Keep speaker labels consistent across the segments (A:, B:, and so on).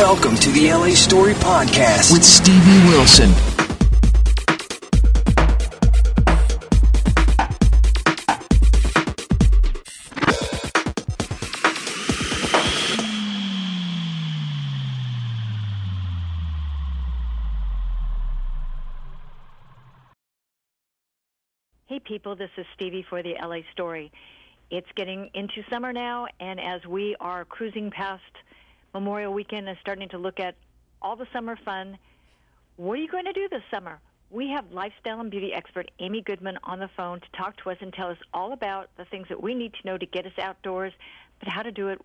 A: Welcome to the LA Story Podcast with Stevie Wilson.
B: Hey people, this is Stevie for the LA Story. It's getting into summer now, and as we are cruising past Memorial Weekend and starting to look at all the summer fun, what are you going to do this summer? We have lifestyle and beauty expert Amy Goodman on the phone to talk to us and tell us all about the things that we need to know to get us outdoors, but how to do it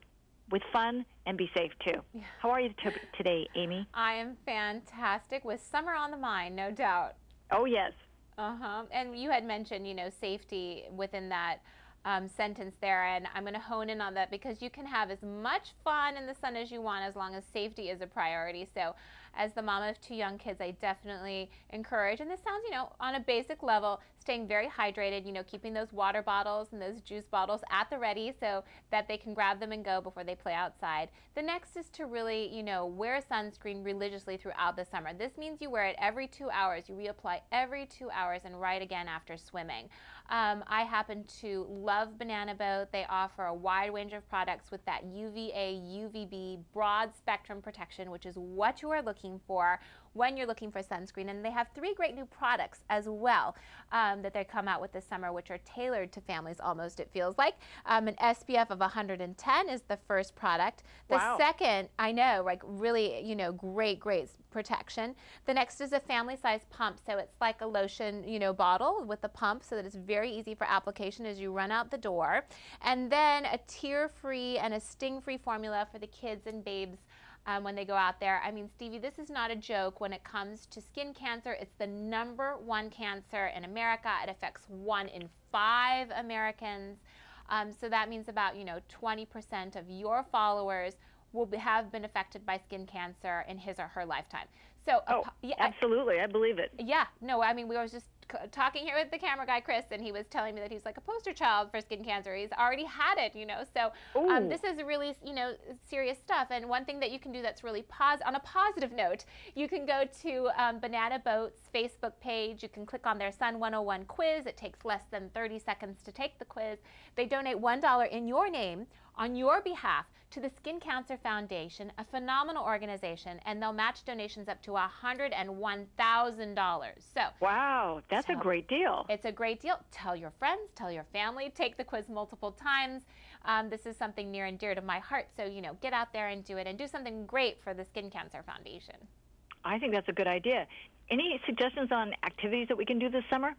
B: with fun and be safe too. Yeah. How are you t- today, Amy?
C: I am fantastic with summer on the mind, no doubt.
B: Oh, yes.
C: Uh huh. And you had mentioned, you know, safety within that um, sentence there, and I'm going to hone in on that because you can have as much fun in the sun as you want as long as safety is a priority. So, as the mom of two young kids, I definitely encourage, and this sounds, you know, on a basic level, staying very hydrated, you know, keeping those water bottles and those juice bottles at the ready so that they can grab them and go before they play outside. The next is to really, you know, wear sunscreen religiously throughout the summer. This means you wear it every two hours, you reapply every two hours, and right again after swimming. Um, I happen to love Banana Boat. They offer a wide range of products with that UVA, UVB broad spectrum protection, which is what you are looking for when you're looking for sunscreen. And they have three great new products as well um, that they come out with this summer, which are tailored to families almost, it feels like. Um, an SPF of 110 is the first product. The
B: wow.
C: second, I know, like really, you know, great, great protection. The next is a family size pump. So it's like a lotion, you know, bottle with a pump so that it's very easy for application as you run out the door. And then a tear free and a sting free formula for the kids and babes um, when they go out there. I mean, Stevie, this is not a joke when it comes to skin cancer. It's the number one cancer in America. It affects one in five Americans. Um, so that means about, you know, 20% of your followers will be, have been affected by skin cancer in his or her lifetime. So,
B: oh, yeah, absolutely, I, I believe it.
C: Yeah, no, I mean, we were just talking here with the camera guy Chris, and he was telling me that he's like a poster child for skin cancer. He's already had it, you know. So um, this is really, you know, serious stuff. And one thing that you can do that's really pos on a positive note, you can go to um, Banana Boat's Facebook page. You can click on their Sun 101 quiz. It takes less than 30 seconds to take the quiz. They donate one dollar in your name on your behalf to the Skin Cancer Foundation, a phenomenal organization, and they'll match donations up to $101,000. So,
B: wow, that's a great deal.
C: It's a great deal. Tell your friends, tell your family, take the quiz multiple times. Um, this is something near and dear to my heart. So, you know, get out there and do it and do something great for the Skin Cancer Foundation.
B: I think that's a good idea. Any suggestions on activities that we can do this summer?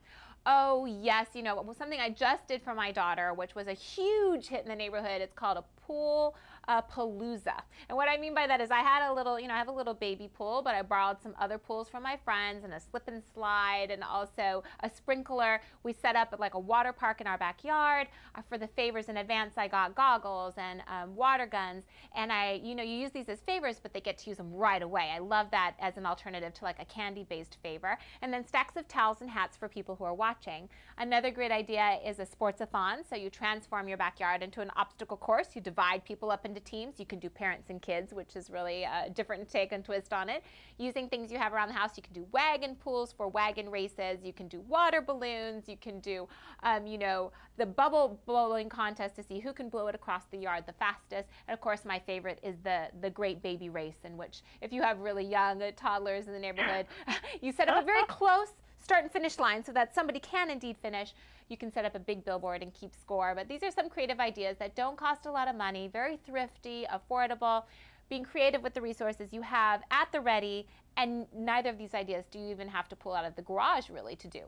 C: Oh, yes. You know, something I just did for my daughter, which was a huge hit in the neighborhood. It's called a pool uh, palooza. And what I mean by that is I had a little, you know, I have a little baby pool, but I borrowed some other pools from my friends and a slip and slide and also a sprinkler. We set up like a water park in our backyard. Uh, for the favors in advance, I got goggles and um, water guns. And I, you know, you use these as favors, but they get to use them right away. I love that as an alternative to like a candy-based favor. And then stacks of towels and hats for people who are watching. Another great idea is a sportsathon. So you transform your backyard into an obstacle course. You divide people up into teams. You can do parents and kids, which is really a different take and twist on it. Using things you have around the house, you can do wagon pools for wagon races. You can do water balloons. You can do, um, you know, the bubble blowing contest to see who can blow it across the yard the fastest. And of course, my favorite is the the great baby race, in which if you have really young toddlers in the neighborhood, you set up a very close start and finish line so that somebody can indeed finish. You can set up a big billboard and keep score. But these are some creative ideas that don't cost a lot of money, very thrifty, affordable, being creative with the resources you have at the ready. And neither of these ideas do you even have to pull out of the garage really to do.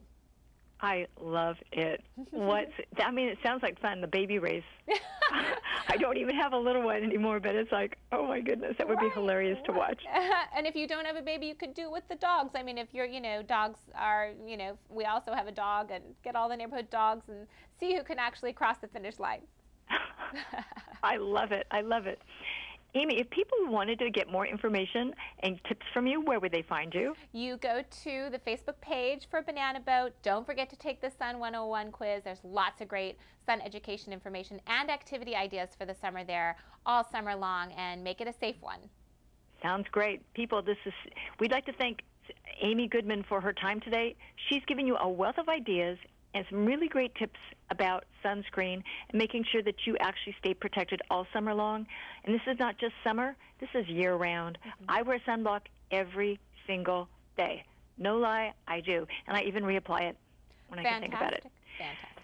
B: I love it. What's I mean, it sounds like fun. The baby race. I don't even have a little one anymore, but it's like, oh my goodness, that would
C: right.
B: be hilarious to watch.
C: and if you don't have a baby, you could do it with the dogs. I mean, if you're, you know, dogs are, you know, we also have a dog, and get all the neighborhood dogs and see who can actually cross the finish line.
B: I love it. I love it. Amy, if people wanted to get more information and tips from you, where would they find you?
C: You go to the Facebook page for Banana Boat. Don't forget to take the Sun 101 quiz. There's lots of great sun education information and activity ideas for the summer there all summer long and make it a safe one.
B: Sounds great. People, this is, we'd like to thank Amy Goodman for her time today. She's given you a wealth of ideas and some really great tips about sunscreen and making sure that you actually stay protected all summer long. And this is not just summer, this is year round. Mm-hmm. I wear sunblock every single day. No lie, I do. And I even reapply it when Fantastic. I can think about it.
C: Fantastic.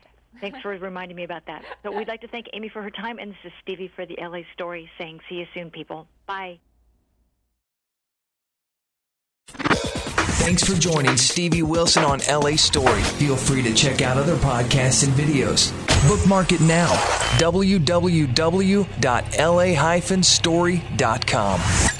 B: Thanks for reminding me about that. So we'd like to thank Amy for her time, and this is Stevie for the LA Story saying, see you soon, people. Bye.
A: Thanks for joining Stevie Wilson on LA Story. Feel free to check out other podcasts and videos. Bookmark it now. www.la-story.com.